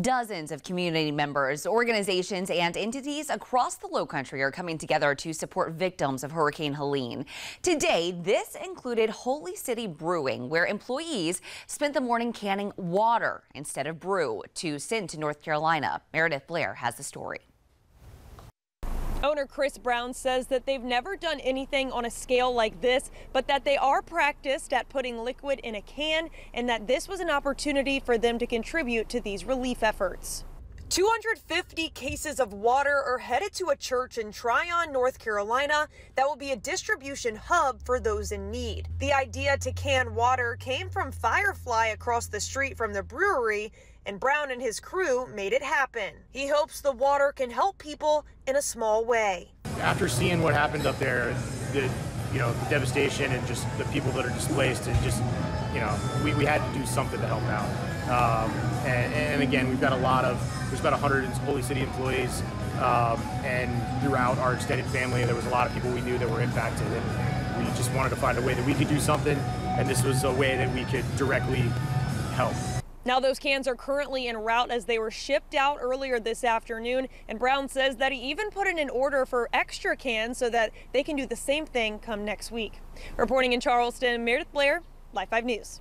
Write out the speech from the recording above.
Dozens of community members, organizations, and entities across the Lowcountry are coming together to support victims of Hurricane Helene. Today, this included Holy City Brewing, where employees spent the morning canning water instead of brew to send to North Carolina. Meredith Blair has the story. Owner Chris Brown says that they've never done anything on a scale like this, but that they are practiced at putting liquid in a can and that this was an opportunity for them to contribute to these relief efforts. 250 cases of water are headed to a church in Tryon, North Carolina that will be a distribution hub for those in need. The idea to can water came from Firefly across the street from the brewery and Brown and his crew made it happen. He hopes the water can help people in a small way. After seeing what happened up there, the you know the devastation and just the people that are displaced, and just you know we, we had to do something to help out. Um, and, and, again, we've got a lot of there's about 100 Holy City employees, um, and throughout our extended family, there was a lot of people we knew that were impacted, and we just wanted to find a way that we could do something, and this was a way that we could directly help. Now those cans are currently en route as they were shipped out earlier this afternoon. And Brown says that he even put in an order for extra cans so that they can do the same thing come next week. Reporting in Charleston, Meredith Blair, Live 5 News.